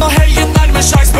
Når helgen nærmer seg, my alle